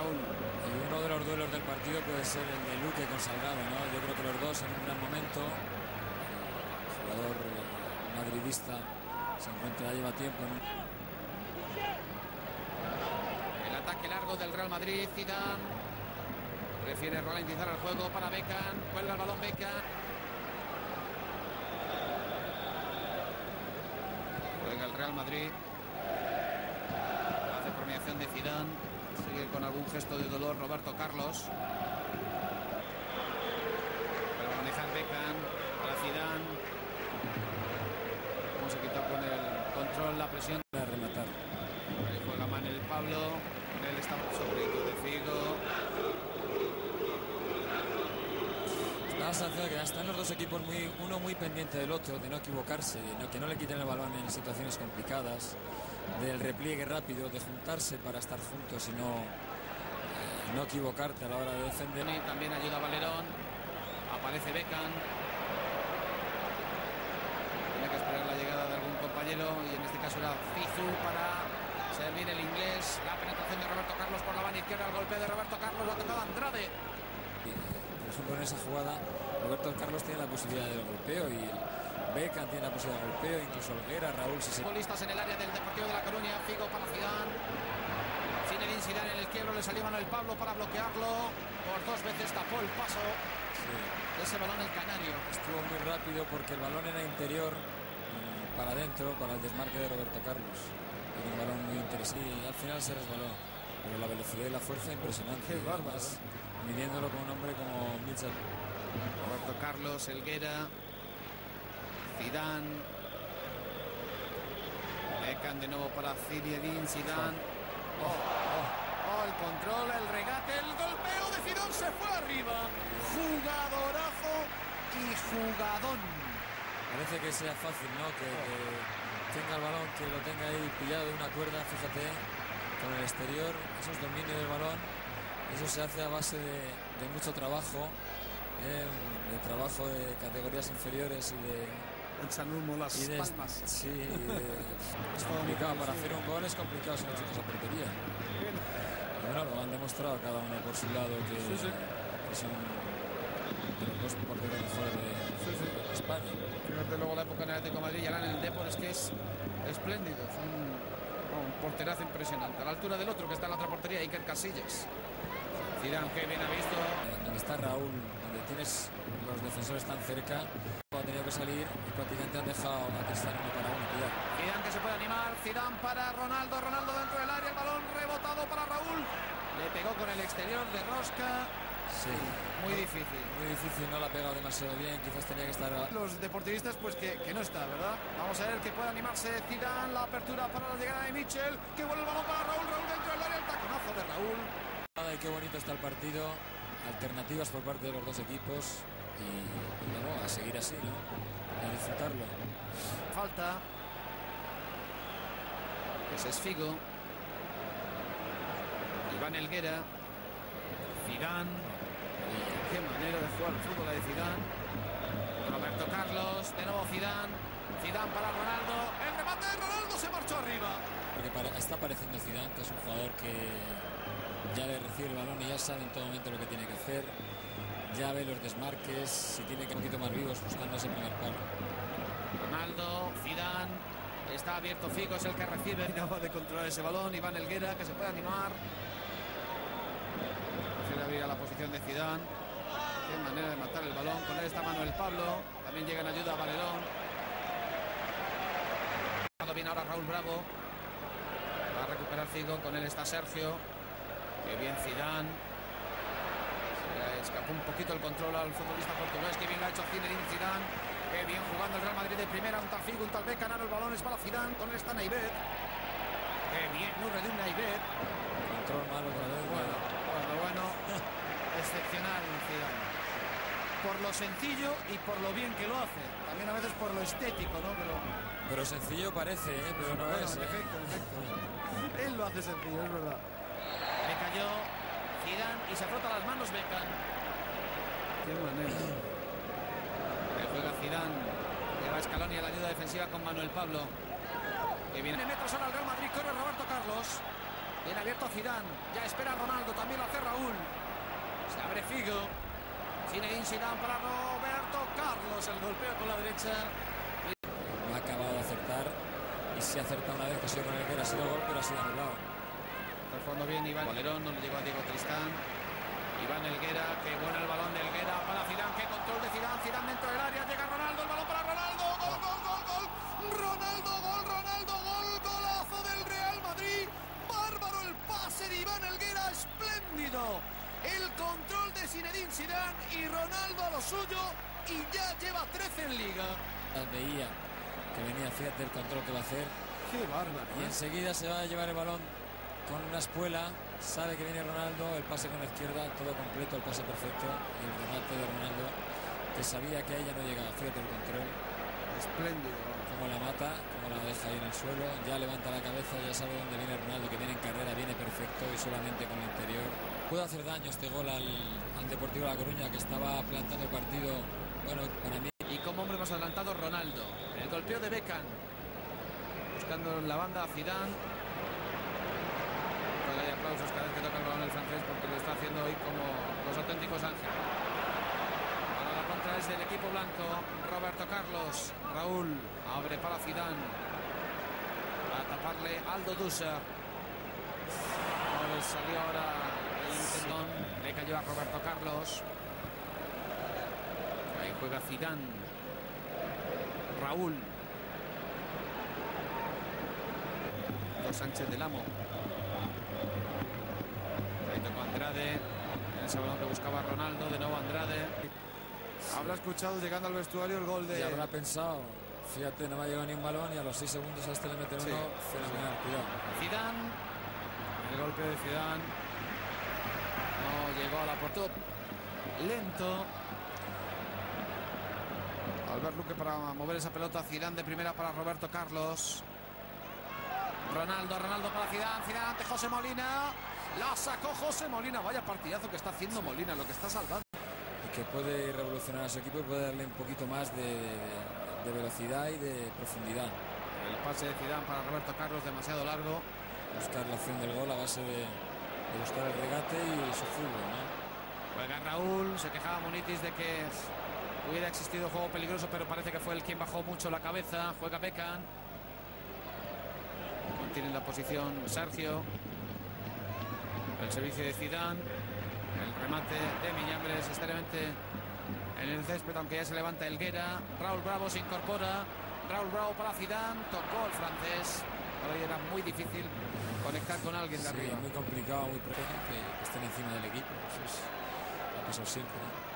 Y uno de los duelos del partido puede ser el de Luque con Salgado, ¿no? Yo creo que los dos en un gran momento. Jugador madridista se encuentra, lleva tiempo. El ataque largo del Real Madrid, Zidane. Prefiere ralentizar el juego para Beckham. Cuelga el balón Beckham. Juega el Real Madrid. Hace premiación de Zidane. Sigue con algún gesto de dolor Roberto Carlos. Para manejar Beckham. Para Zidane. Cómo se quita con el control, la presión. a rematar. Ahí juega Manuel Pablo. Él está Sobrito de Figo. Que están los dos equipos muy, uno muy pendiente del otro, de no equivocarse, de no- que no le quiten el balón en situaciones complicadas, del repliegue rápido, de juntarse para estar juntos y no, eh, no equivocarte a la hora de defender. Y también ayuda Valerón. Aparece Beckham. Tiene que esperar la llegada de algún compañero y en este caso era Fizu para servir el inglés. La penetración de Roberto Carlos por la banda izquierda. El golpe de Roberto Carlos. Lo ha tocado Andrade. Por ejemplo, en esa jugada, Roberto Carlos tiene la posibilidad del golpeo y Beckham tiene la posibilidad del golpeo, incluso Olguera, Raúl, si se... Futbolistas en el área del Deportivo de La Coruña. Figo para Zidane. Zinedine Zidane en el quiebro. Le salió Manuel Pablo para bloquearlo. Por dos veces tapó el paso de ese balón el canario. Estuvo muy rápido porque el balón era interior para adentro, para el desmarque de Roberto Carlos. Era un balón muy interesante y al final se resbaló. Pero la velocidad y la fuerza impresionante. Qué bárbaro, además, midiéndolo con un hombre como Mitchell. Roberto Carlos, Elguera, Zidane. Beckham de nuevo para Zinedine Zidane. Oh, oh, el control, el regate, el golpeo de Zidane se fue arriba. Jugadorazo y jugadón. Parece que sea fácil, ¿no? Que, que tenga el balón, que lo tenga ahí pillado de una cuerda, fíjate, con el exterior, esos dominios del balón. Eso se hace a base de, de mucho trabajo, ¿eh? de trabajo de categorías inferiores y de, Echan humo las Y de- palmas. Sí, y de- es complicado. Para hacer un gol es complicado si no chutas a portería. Bueno, lo han demostrado cada uno por su lado que, que son de los dos porteros mejores de, de España. Fíjate luego la época en el Atlético de Madrid y ahora en el Depor es que es espléndido. Es un, un porterazo impresionante. A la altura del otro que está en la otra portería, Iker Casillas. Zidane, que bien ha visto. Eh, Donde está Raúl, donde tienes los defensores tan cerca, ha tenido que salir y prácticamente han dejado a Cristiano uno para uno. Cuidado. Zidane que se puede animar. Zidane para Ronaldo. Ronaldo dentro del área. El balón rebotado para Raúl. Con el exterior de Rosca. Sí, Muy difícil. muy difícil, no la ha pegado demasiado bien. Quizás tenía que estar. a- Los deportivistas, pues que, que no está, ¿verdad? Vamos a ver que puede animarse Zidane. La apertura para la llegada de Mitchell. Que vuelve el balón para Raúl. Raúl dentro del área. El taconazo de Raúl. Y qué bonito está el partido. Alternativas por parte de los dos equipos. Y, a seguir así, ¿no? Y a disfrutarlo. Falta. Ese es Figo. Iván Elguera. Zidane. Qué manera de jugar el fútbol de Zidane. Roberto Carlos. De nuevo Zidane. Zidane para Ronaldo. El remate de Ronaldo se marchó arriba. Porque para- está apareciendo Zidane, que es un jugador que ya le recibe el balón y ya sabe en todo momento lo que tiene que hacer. Ya ve los desmarques, si tiene que un poquito más vivos buscando ese primer palo. Ronaldo, Zidane, está abierto Figo, es el que recibe. Acaba de controlar ese balón, Iván Elguera, que se puede animar. Prefiere abrir a la posición de Zidane. Qué manera de matar el balón. Con él está Manuel Pablo. También llega en ayuda a Valerón. Bien ahora Raúl Bravo. Va a recuperar Figo. Con él está Sergio. Qué bien Zidane. Escapó un poquito el control al futbolista portugués. Qué bien ha hecho Zinedine Zidane. Qué bien jugando el Real Madrid de primera. Un tal Figo, un tal Beckham. Ahora el balón es para Zidane. Con él está Naivet. Qué bien, Nurredin Naivet. Control malo otra vez. Bueno, bueno, bueno. Excepcional Zidane. Por lo sencillo y por lo bien que lo hace. También a veces por lo estético, ¿no? Pero Pero sencillo parece, ¿eh? pero no Bueno, es. en ¿eh? efecto, en efecto. Él lo hace sencillo, es verdad. Le cayó Zidane y se frota las manos Beckham. Qué manera. Le juega Zidane. Lleva Escaloni a la ayuda defensiva con Manuel Pablo. Que viene metros ahora al Real Madrid. Corre Roberto Carlos. Tiene abierto Zidane. Ya espera Ronaldo. También lo hace Raúl. Se abre Figo. Zinedine Zidane para Roberto Carlos. El golpeo con la derecha. No ha acabado de acertar. Y si acerta una vez que el que ha sido gol, pero ha sido anulado. Está jugando bien Iván Valerón. No le llegó a Diego Tristán. Iván Elguera, que bueno el control de Zinedine Zidane y Ronaldo a lo suyo y ya lleva 13 en Liga. Veía que venía, fíjate el control que va a hacer. Qué bárbaro. Y ¿eh? enseguida se va a llevar el balón con una espuela, sabe que viene Ronaldo, el pase con la izquierda, todo completo, el pase perfecto, y el remate de Ronaldo, que sabía que a ella no llegaba, fíjate el control, Espléndido. como la mata, como la deja ahí en el suelo, ya levanta la cabeza, ya sabe dónde viene Ronaldo, que viene en carrera, viene perfecto y solamente con el interior. Puede hacer daño este gol al, al Deportivo La Coruña, que estaba plantando el partido, bueno, para mí Y como hombre más adelantado, Ronaldo. El golpeo de Beckham. Buscando en la banda a Zidane. Pues hay aplausos cada vez que toca el balón el francés porque lo está haciendo hoy como los auténticos ángeles. Ahora la contra es del equipo blanco. Roberto Carlos. Raúl abre para Zidane. A taparle Aldo Dusa. No le salió ahora el intentón. Le cayó a Roberto Carlos. Ahí juega Zidane. Raúl. Dos Sánchez del Amo. Ahí tocó Andrade. En ese balón que buscaba Ronaldo. De nuevo Andrade. Habrá escuchado llegando al vestuario el gol de. y habrá pensado, fíjate, no me ha llegado ni un balón y a los 6 segundos a este le mete uno, Sí. fenomenal, cuidado. Zidane. El golpe de Zidane. No llegó a la portó. Lento. Albert Luque para mover esa pelota. Zidane de primera para Roberto Carlos. Ronaldo, Ronaldo para Zidane. Zidane ante José Molina. La sacó José Molina. Vaya partidazo que está haciendo Molina, lo que está salvando. Que puede revolucionar a su equipo y puede darle un poquito más de, de- de velocidad y de profundidad. El pase de Zidane para Roberto Carlos demasiado largo. Buscar la opción del gol a base de, de buscar el regate y su fútbol, ¿no? Juega Raúl, se quejaba Munitis de que hubiera existido juego peligroso, pero parece que fue el quien bajó mucho la cabeza. Juega Beckham. Mantiene la posición Sergio. El servicio de Zidane. El remate de Miñambres exteriormente en el césped, aunque ya se levanta Elguera. Raúl Bravo se incorpora. Raúl Bravo para Zidane. Tocó el francés. Ahora ya era muy difícil conectar con alguien de Sí, arriba. muy complicado, muy pequeño que, que estén encima del equipo. Eso es, ha pasado siempre. ¿no?